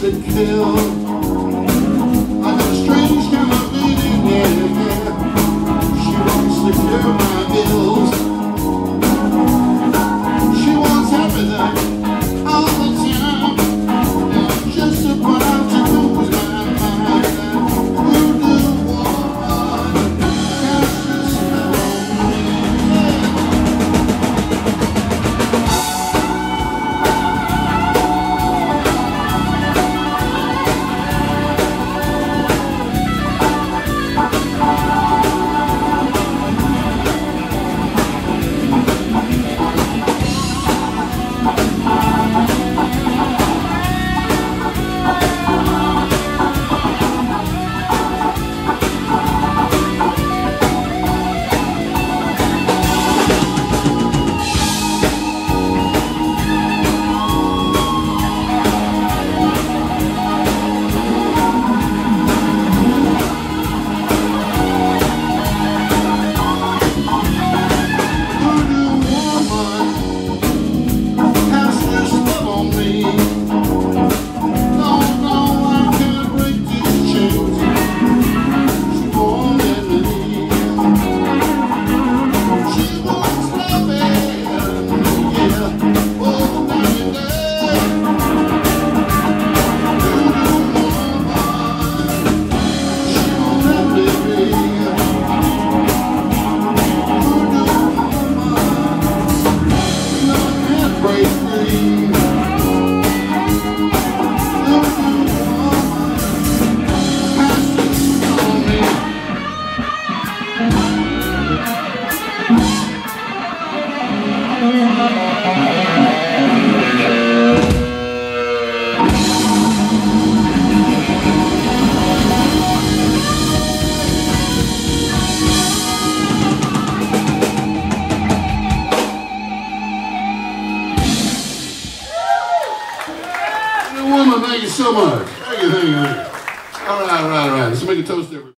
To kill. Woman, thank you so much. Thank you, thank you, thank you. All right, all right, all right. Let's make a toast, everybody.